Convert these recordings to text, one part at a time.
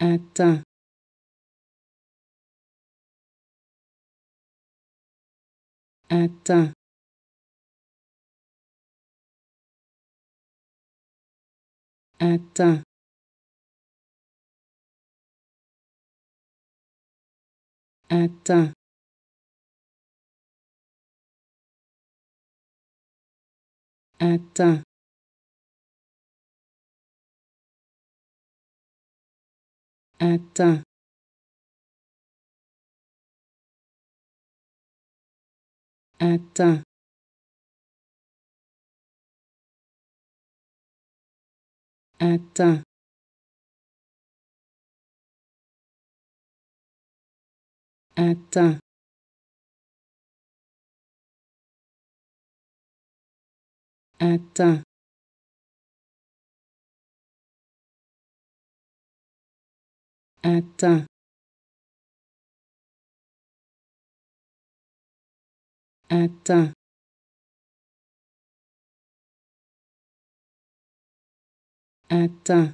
un teint. Un teint. Un teint. Un teint. Un teint. un teint. Un teint. Un teint. Un teint. Un teint. un teint. Un teint. Un teint.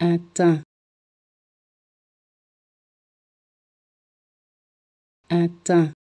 Un teint. Un teint.